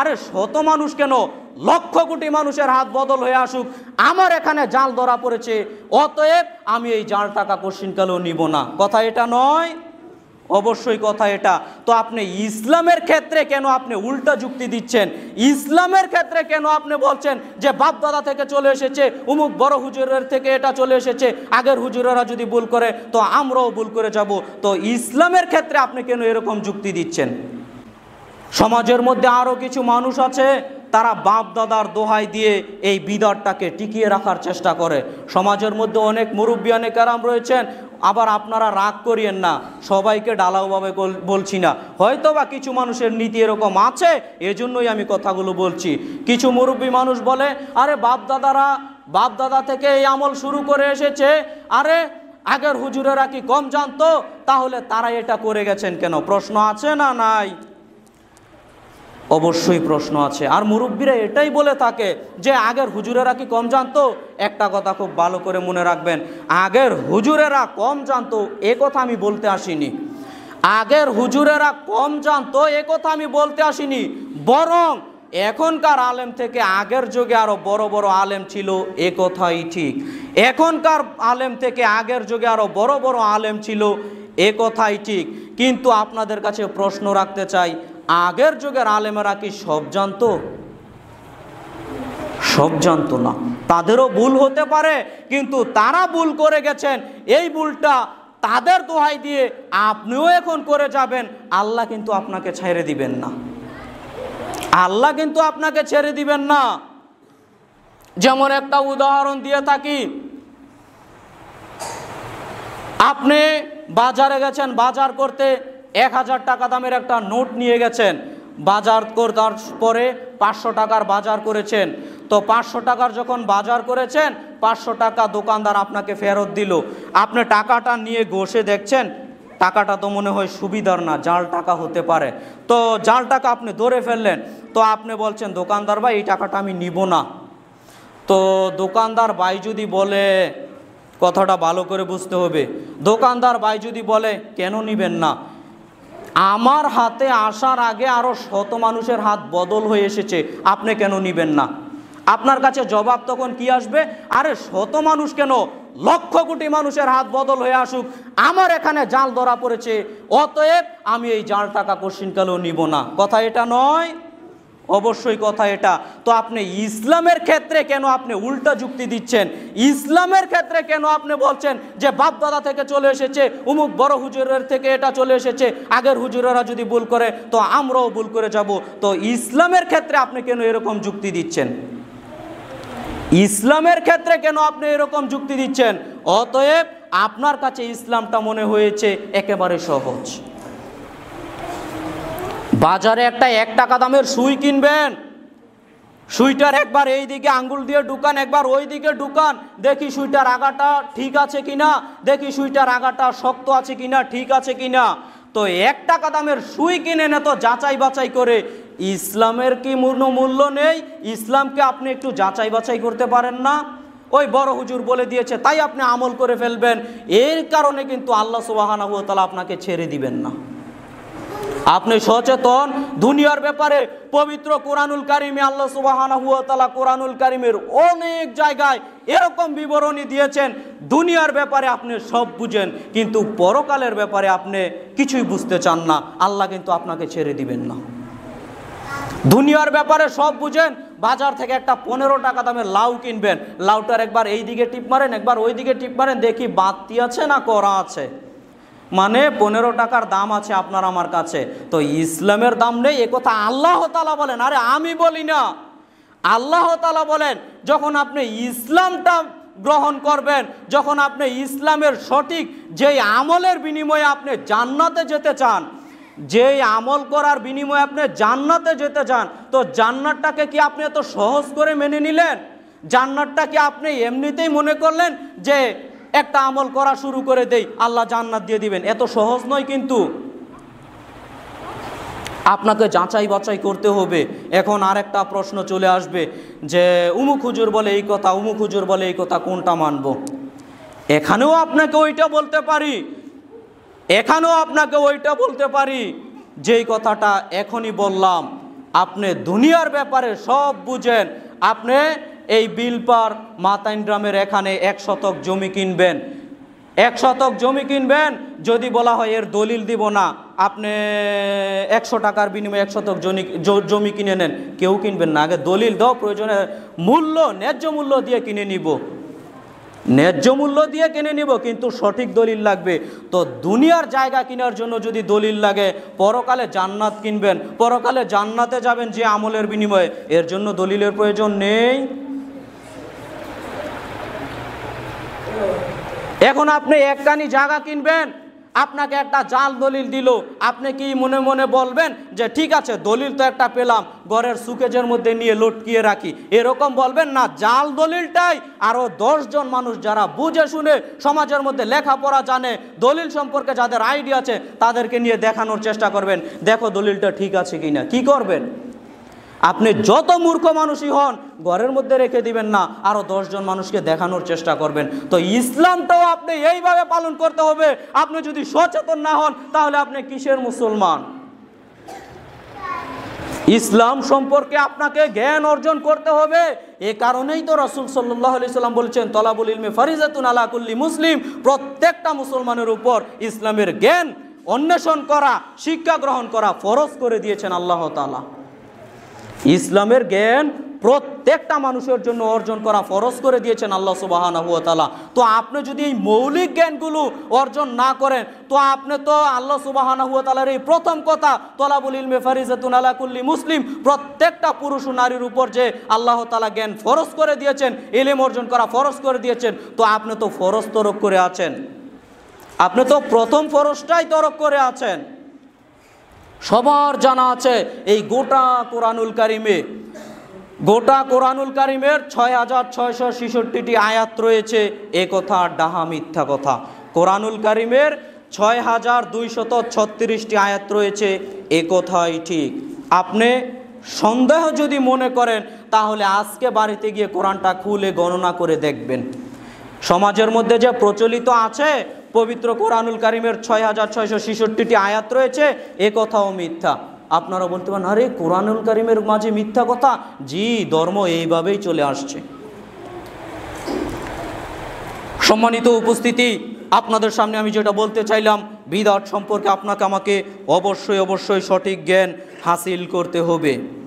আরে শত মানুষ কেন? লক্ষ কোটি মানুষের হাত বদল হয়ে আসুক। আমার এখানে জাল ধরা পড়েছে, অতএব আমি এই জাল টাকা কোশ্চিনকালেও নিব না। কথা এটা নয়, অবশ্যই কথা এটা। তো আপনি ইসলামের ক্ষেত্রে কেন আপনি উল্টা যুক্তি দিচ্ছেন? ইসলামের ক্ষেত্রে কেন আপনি বলছেন যে বাপদাদা থেকে চলে এসেছে, উমুক বড় হুজুরের থেকে এটা চলে এসেছে, আগের হুজুরেরা যদি ভুল করে, তো আমরাও ভুল করে যাব। তো ইসলামের ক্ষেত্রে আপনি কেন এরকম যুক্তি দিচ্ছেন? সমাজের মধ্যে আরও কিছু মানুষ আছে, তারা বাপ দাদার দোহাই দিয়ে এই বিদারটাকে টিকিয়ে রাখার চেষ্টা করে। সমাজের মধ্যে অনেক মুরব্বী, অনেক আরাম রয়েছেন, আবার আপনারা রাগ করিয়েন না, সবাইকে ডালাওভাবে বল- বলছি না। হয়তো বা কিছু মানুষের নীতি এরকম আছে, এজন্যই আমি কথাগুলো বলছি। কিছু মুরব্বী মানুষ বলে, আরে বাপ দাদারা বাপ দাদা থেকে এই আমল শুরু করে এসেছে, আরে আগের হুজুরেরা কি কম জানতো? তাহলে তারা এটা করে গেছেন কেন? প্রশ্ন আছে না নাই? অবশ্যই প্রশ্ন আছে। আর মুরব্বীরা এটাই বলে থাকে যে, আগের হুজুরেরা কি কম জানতো? একটা কথা খুব ভালো করে মনে রাখবেন, আগের হুজুরেরা কম জানতো, এ কথা আমি বলতে আসিনি। আগের হুজুরেরা কম জানতো, এ কথা আমি বলতে আসিনি। বরং এখনকার আলেম থেকে আগের যুগে আরও বড় বড় আলেম ছিল, এ কথাই ঠিক। এখনকার আলেম থেকে আগের যুগে আরও বড় বড় আলেম ছিল, এ কথাই ঠিক। কিন্তু আপনাদের কাছে প্রশ্ন রাখতে চাই আগের যুগের আলেমেরা কি সব জানতো? সব জানতো না। তাদেরও ভুল হতে পারে, কিন্তু তারা ভুল করে গেছেন। এই ভুলটা তাদের দোহাই দিয়ে আপনিও এখন করে যাবেন। আল্লাহ কিন্তু আপনাকে ছেড়ে দিবেন না। আল্লাহ কিন্তু আপনাকে ছেড়ে দিবেন না। যেমন একটা উদাহরণ দিয়ে থাকি। আপনি বাজারে গেছেন, বাজার করতে এক হাজার টাকা দামের একটা নোট নিয়ে গেছেন। বাজার করার পরে পাঁচশো টাকার বাজার করেছেন। তো পাঁচশো টাকার যখন বাজার করেছেন, পাঁচশো টাকা দোকানদার আপনাকে ফেরত দিল। আপনি টাকাটা নিয়ে ঘষে দেখছেন, টাকাটা তো মনে হয় সুবিধার না, জাল টাকা হতে পারে। তো জাল টাকা আপনি ধরে ফেললেন, তো আপনি বলছেন, দোকানদার ভাই, এই টাকাটা আমি নিব না। তো দোকানদার ভাই যদি বলে, কথাটা ভালো করে বুঝতে হবে। দোকানদার ভাই যদি বলে, কেন নিবেন না? আমার হাতে আসার আগে আরও শত মানুষের হাত বদল হয়ে এসেছে। আপনি কেন নিবেন না? আপনার কাছে জবাব তখন কি আসবে? আরে শত মানুষ কেন? লক্ষ কোটি মানুষের হাত বদল হয়ে আসুক। আমার এখানে জাল ধরা পড়েছে। অতএব আমি এই জাল টাকা কোশ্চিনকালেও নিব না। কথা এটা নয়। অবশ্যই কথা এটা। তো আপনি ইসলামের ক্ষেত্রে কেন আপনি উল্টা যুক্তি দিচ্ছেন? ইসলামের ক্ষেত্রে কেন আপনি বলছেন যে বাপ দাদা থেকে চলে এসেছে, উমুক বড় হুজুরের থেকে এটা চলে এসেছে, আগের হুজুরেরা যদি ভুল করে, তো আমরাও ভুল করে যাব। তো ইসলামের ক্ষেত্রে আপনি কেন এরকম যুক্তি দিচ্ছেন? ইসলামের ক্ষেত্রে কেন আপনি এরকম যুক্তি দিচ্ছেন? অতএব আপনার কাছে ইসলামটা মনে হয়েছে একেবারে সহজ। বাজারে একটা এক টাকা দামের সুই কিনবেন। সুইটার একবার এই দিকে আঙ্গুল দিয়ে ঢুকান, একবার ওই দিকে ঢুকান, দেখি সুইটার আগাটা ঠিক আছে কিনা, দেখি সুইটার আগাটা শক্ত আছে কিনা, ঠিক আছে কিনা। তো এক টাকা দামের সুই কিনে নে তো যাচাই বাছাই করে। ইসলামের কি মূর্ণ মূল্য নেই? ইসলামকে আপনি একটু যাচাই বাছাই করতে পারেন না? ওই বড় হুজুর বলে দিয়েছে, তাই আপনি আমল করে ফেলবেন। এর কারণে কিন্তু আল্লাহ সুবাহানা তালা আপনাকে ছেড়ে দিবেন না। আপনি সচেতন, দুনিয়ার ব্যাপারে পবিত্র কোরআনুল কারিমে আল্লাহ হুয়াতালা কোরআনুল কারিমের অনেক জায়গায় এরকম বিবরণী দিয়েছেন, দুনিয়ার ব্যাপারে আপনি সব বুঝেন, কিন্তু পরকালের ব্যাপারে আপনি কিছুই বুঝতে চান না, আল্লাহ কিন্তু আপনাকে ছেড়ে দিবেন না। দুনিয়ার ব্যাপারে সব বুঝেন, বাজার থেকে একটা পনেরো টাকা দামের লাউ কিনবেন, লাউটার একবার এই দিকে টিপ মারেন, একবার ওই দিকে টিপ মারেন, দেখি বাতি আছে না করা আছে। মানে পনেরো টাকার দাম আছে আপনার আমার কাছে। তো ইসলামের দাম নেই, এ কথা আল্লাহ তালা বলেন। আরে আমি বলি না। আল্লাহ তালা বলেন, যখন আপনি ইসলামটা গ্রহণ করবেন, যখন আপনি ইসলামের সঠিক যেই আমলের বিনিময়ে আপনি জান্নাতে যেতে চান, যেই আমল করার বিনিময়ে আপনি জান্নাতে যেতে চান, তো জান্নাতটাকে কি আপনি এত সহজ করে মেনে নিলেন? জান্নাতটাকে আপনি এমনিতেই মনে করলেন যে একটা আমল করা শুরু করে দেই, আল্লাহ জান্নাত দিয়ে দিবেন। এত সহজ নয় কিন্তু। আপনাকে যাচাই বাছাই করতে হবে। এখন আর একটা প্রশ্ন চলে আসবে যে, উমুক হুজুর বলে এই কথা, উমুক হুজুর বলে এই কথা, কোনটা মানব? এখানেও আপনাকে ওইটা বলতে পারি। এখানেও আপনাকে ওইটা বলতে পারি। যেই কথাটা এখনই বললাম, আপনি দুনিয়ার ব্যাপারে সব বুঝেন। আপনি এই বিলপার মাতাইন গ্রামের এখানে এক শতক জমি কিনবেন। এক শতক জমি কিনবেন, যদি বলা হয় এর দলিল দিব না, আপনি একশো টাকার বিনিময়ে এক শতক জমি কিনে নেন। কেউ কিনবেন না। আগে দলিল দাও, প্রয়োজনে মূল্য, ন্যায্য মূল্য দিয়ে কিনে নিব। ন্যায্য মূল্য দিয়ে কিনে নিব, কিন্তু সঠিক দলিল লাগবে। তো দুনিয়ার জায়গা কেনার জন্য যদি দলিল লাগে, পরকালে জান্নাত কিনবেন। পরকালে জান্নাতে যাবেন যে আমলের বিনিময়ে। এর জন্য দলিলের প্রয়োজন নেই। এখন আপনি একটানি জায়গা কিনবেন, আপনাকে একটা জাল দলিল দিল। আপনি কি মনে মনে বলবেন যে, ঠিক আছে, দলিল তো একটা পেলাম, ঘরের সুকেজের মধ্যে নিয়ে লটকিয়ে রাখি। এরকম বলবেন না, জাল দলিলটাই আরও জন মানুষ যারা বুঝে শুনে সমাজের মধ্যে লেখাপড়া জানে, দলিল সম্পর্কে যাদের আইডিয়া আছে, তাদেরকে নিয়ে দেখানোর চেষ্টা করবেন। দেখো দলিলটা ঠিক আছে কি না কী করবেন? আপনি যত মূর্খ মানুষই হন, ঘরের মধ্যে রেখে দিবেন না আরও দশজন মানুষকে দেখানোর চেষ্টা করবেন। তো ইসলামটাও আপনি এইভাবে পালন করতে হবে। আপনি যদি সচেতন না হন, তাহলে আপনি কিসের মুসলমান? ইসলাম সম্পর্কে আপনাকে জ্ঞান অর্জন করতে হবে। এ কারণেই তো রসুল সাল্লাহ আলি সাল্লাম বলছেন, তলাবুল ইলমে ফারিজাতুন আলাকুল্লি মুসলিম। প্রত্যেকটা মুসলমানের উপর ইসলামের জ্ঞান অন্বেষণ করা, শিক্ষা গ্রহণ করা ফরজ করে দিয়েছেন আল্লাহ তাআলা। ইসলামের জ্ঞান প্রত্যেকটা মানুষের জন্য অর্জন করা ফরজ করে দিয়েছেন আল্লাহ সুবাহানা হুয়া তাআলা। তো আপনি যদি এই মৌলিক জ্ঞানগুলো অর্জন না করেন, তো আপনি তো আল্লাহ সুবাহানা হুয়া তাআলার এই প্রথম কথা, তলাবুল ইলমে ফারিজাতুন আলা কুল্লি মুসলিম, প্রত্যেকটা পুরুষ ও নারীর উপর যে আল্লাহ তালা জ্ঞান ফরজ করে দিয়েছেন এলেম অর্জন করা ফরজ করে দিয়েছেন, তো আপনি তো ফরজ তরক করে আছেন। আপনি তো প্রথম ফরজটাই তরক করে আছেন। সবার জানা আছে এই গোটা কোরআনুল কারিমে, গোটা কোরআনুল কারিমের ছয় হাজার ছয়শো ছেষট্টিটি আয়াত রয়েছে, এ কথা ডাহা মিথ্যা কথা। কোরআনুল কারিমের ছয় হাজার দুইশত ছত্রিশটি আয়াত রয়েছে, এ কথাই ঠিক। আপনি সন্দেহ যদি মনে করেন, তাহলে আজকে বাড়িতে গিয়ে কোরআনটা খুলে গণনা করে দেখবেন। সমাজের মধ্যে যে প্রচলিত আছে পবিত্র কোরআনুল কারিমের ছয় হাজার ছয়শো ছেষট্টিটি আয়াত রয়েছে, এ কথাও মিথ্যা। আপনারা বলতে পারেন, আরে, কোরআনুল কারিমের মাঝে মিথ্যা কথা? জি, ধর্ম এইভাবেই চলে আসছে। সম্মানিত উপস্থিতি, আপনাদের সামনে আমি যেটা বলতে চাইলাম, বিদাত সম্পর্কে আপনাকে আমাকে অবশ্যই অবশ্যই সঠিক জ্ঞান হাসিল করতে হবে।